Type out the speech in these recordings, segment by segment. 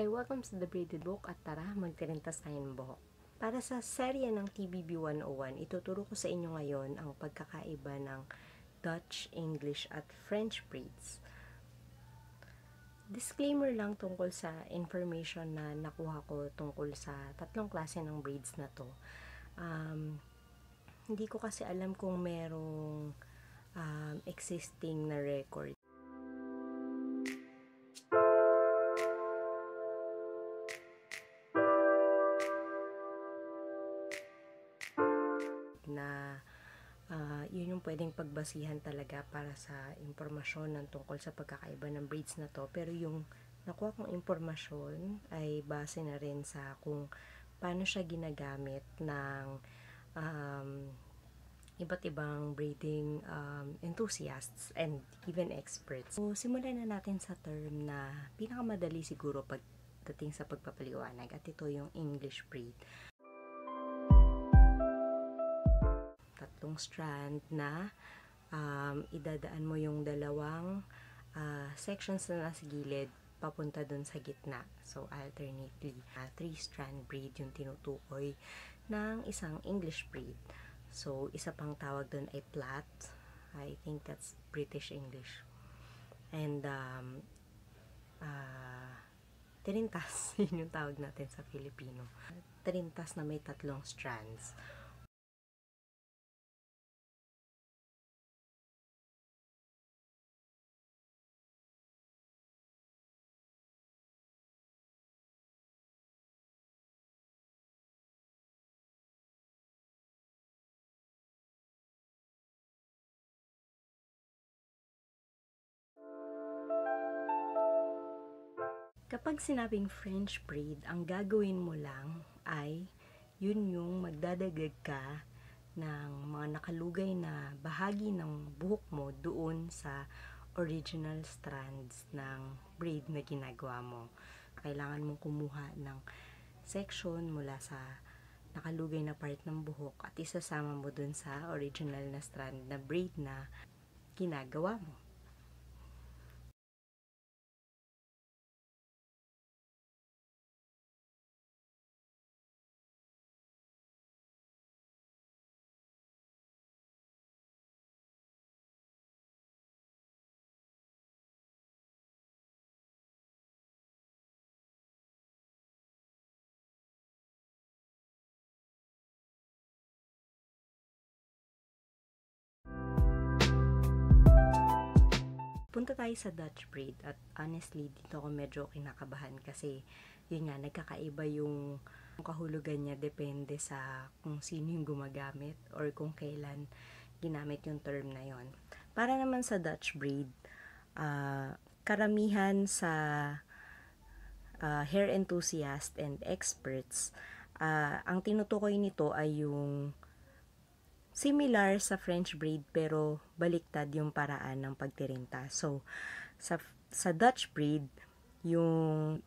Hi, welcome to the Braided Book at tara, magtirintas tayo ng buhok. Para sa serye ng TBB 101, ituturo ko sa inyo ngayon ang pagkakaiba ng Dutch, English at French braids. Disclaimer lang tungkol sa information na nakuha ko tungkol sa tatlong klase ng braids na to. Um, hindi ko kasi alam kung merong um, existing na record uh, yun yung pwedeng pagbasihan talaga para sa impormasyon ng tungkol sa pagkakaiba ng braids na to. Pero yung nakuha kong impormasyon ay base na rin sa kung paano siya ginagamit ng um, iba't ibang braiding um, enthusiasts and even experts. So, simulan na natin sa term na pinakamadali siguro pagdating sa pagpapaliwanag at ito yung English braid. Tatlong strand na um, idadaan mo yung dalawang uh, sections na nasa gilid papunta dun sa gitna. So, alternately, uh, three-strand braid yung tinutukoy ng isang English braid. So, isa pang tawag dun ay plait. I think that's British English. And, um, uh, tirintas, yun yung tawag natin sa Filipino. Tirintas na may tatlong strands. Kapag sinabing French braid, ang gagawin mo lang ay yun yung magdadagag ka ng mga nakalugay na bahagi ng buhok mo doon sa original strands ng braid na ginagawa mo. Kailangan mong kumuha ng section mula sa nakalugay na part ng buhok at isasama mo dun sa original na strand na braid na ginagawa mo. Punta tayo sa Dutch braid at honestly dito ako medyo kinakabahan kasi yun nga nagkakaiba yung kahulugan niya depende sa kung sino yung gumagamit or kung kailan ginamit yung term na yon. Para naman sa Dutch braid, uh, karamihan sa uh, hair enthusiast and experts, uh, ang tinutukoy nito ay yung similar sa French braid pero baliktad yung paraan ng pagtirinta. So, sa, sa Dutch braid, yung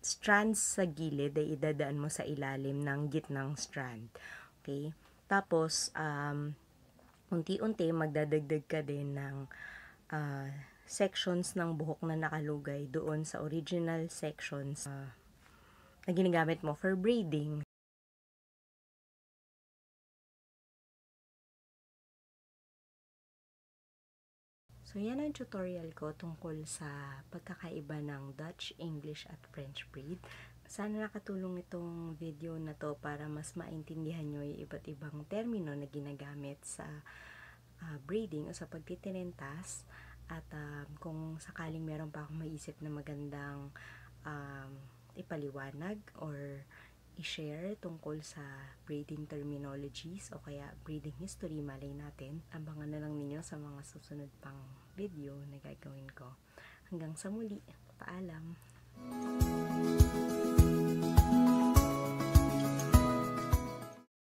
strands sa gilid ay idadaan mo sa ilalim ng gitnang strand. Okay? Tapos, um, unti-unti magdadagdag ka din ng uh, sections ng buhok na nakalugay doon sa original sections uh, na ginagamit mo for braiding. So, yan ang tutorial ko tungkol sa pagkakaiba ng Dutch, English, at French braid. Sana nakatulong itong video na to para mas maintindihan nyo yung iba't ibang termino na ginagamit sa uh, braiding o sa pagtitinintas. At um, kung sakaling meron pa akong maisip na magandang um, ipaliwanag or i-share tungkol sa breeding terminologies o kaya breeding history, malay natin. Abangan na lang ninyo sa mga susunod pang video na gagawin ko. Hanggang sa muli, paalam! Thank.